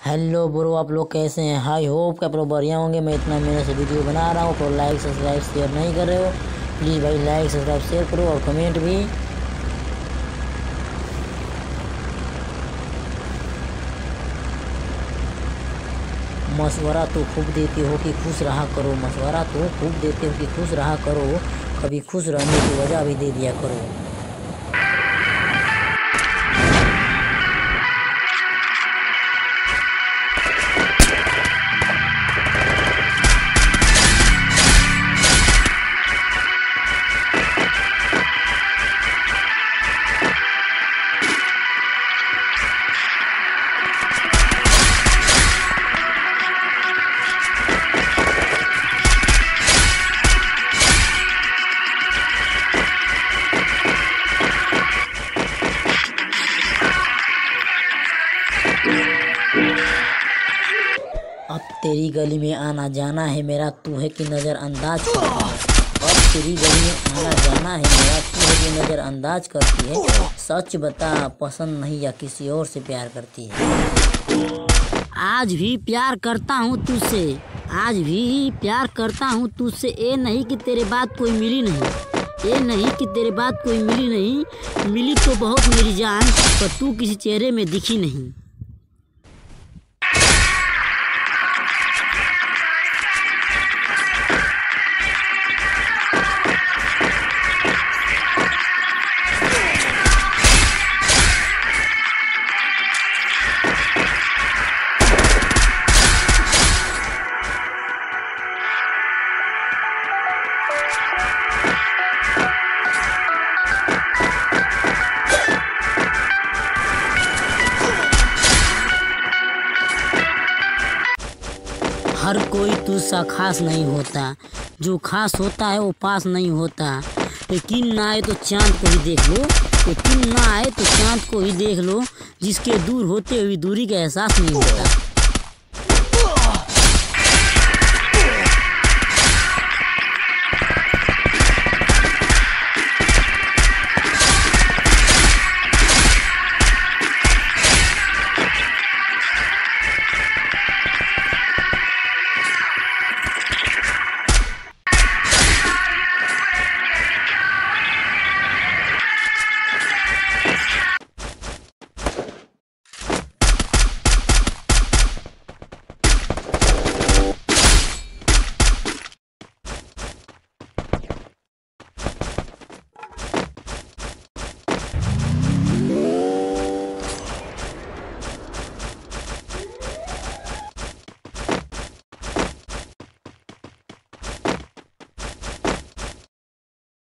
Hello bro आप लोग कैसे हैं? हाई होप कि आप लोग बढ़िया होंगे। मैं इतना मेहनत से वीडियो बना रहा हूँ तो लाइक सब्सक्राइब शेयर नहीं कर रहे हो। प्लीज़ भाई लाइक सब्सक्राइब शेयर करो और कमेंट भी। मशवरा तो खूब देते हो कि खुश रहा करो। मशवरा तो खूब देते हो कि खुश रहा करो। कभी खुश रहने की वजह भी दे दिया करो। अब तेरी गली में आना जाना है मेरा, तू है कि नज़र अंदाज है। अब तेरी गली में आना जाना है मेरा, तू है कि नज़र अंदाज करती है। सच बता, पसंद नहीं या किसी और से प्यार करती है। आज भी प्यार करता हूँ तुझसे, आज भी प्यार करता हूँ तुझसे। ये नहीं कि तेरे बात कोई मिली नहीं ये नहीं कि तेरे बात कोई मिली नहीं। मिली तो बहुत मेरी जान, पर तू किसी चेहरे में दिखी नहीं। हर कोई तुझसा खास नहीं होता। जो खास होता है, वो पास नहीं होता। यकीन ना आए तो चाँद को ही देख लो। यकीन ना आए तो चाँद को ही देख लो। जिसके दूर होते हुए दूरी का एहसास नहीं होता।